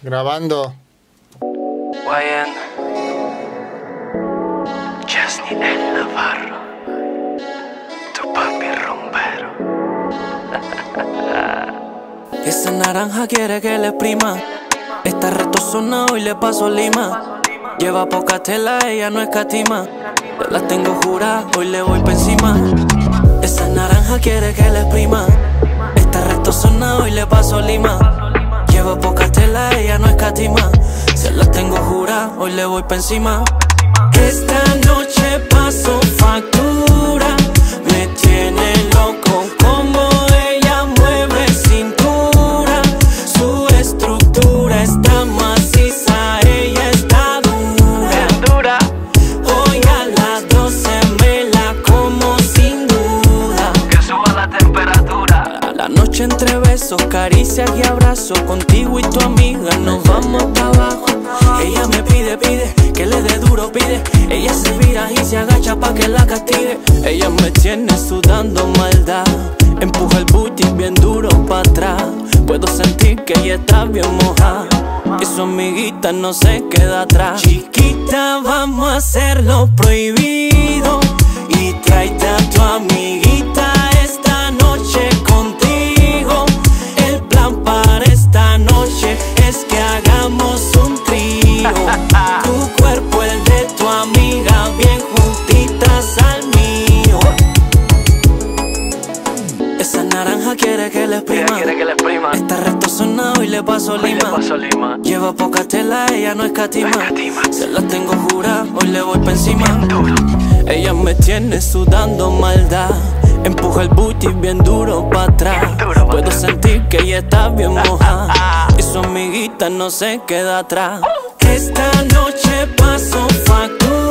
Grabando. Guayan. Chesney el Navarro. Tu papi rompero. Esa naranja quiere que le exprima. Está retozona y le paso lima. Lleva poca tela, ella no escatima. Yo las tengo jura, hoy le voy por encima. Esa naranja quiere que le exprima. Está retozona y le paso lima. Hoy le voy por encima. Esta noche paso factura. Besos, caricias y abrazos. Contigo y tu amiga nos vamos hasta abajo. Ella me pide, pide, que le dé duro, pide. Ella se vira y se agacha pa' que la castigue. Ella me tiene sudando maldad. Empuja el booty bien duro pa' atrás. Puedo sentir que ella está bien mojada. Y su amiguita no se queda atrás. Chiquita, vamos a hacer lo prohibido naranja quiere que le Ella exprima. quiere que le exprima. Está retozonado y le paso Hoy le lima. paso lima. Lleva poca tela, ella no escatima. No escatima. Se las tengo jura, hoy le voy por encima. Ella me tiene sudando maldad. Empuja el booty bien duro para atrás. Duro pa' Puedo sentir que ella está bien mojada. Y su amiguita no se queda atrás. Esta noche paso factura.